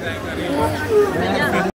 Drive कर रही हूँ।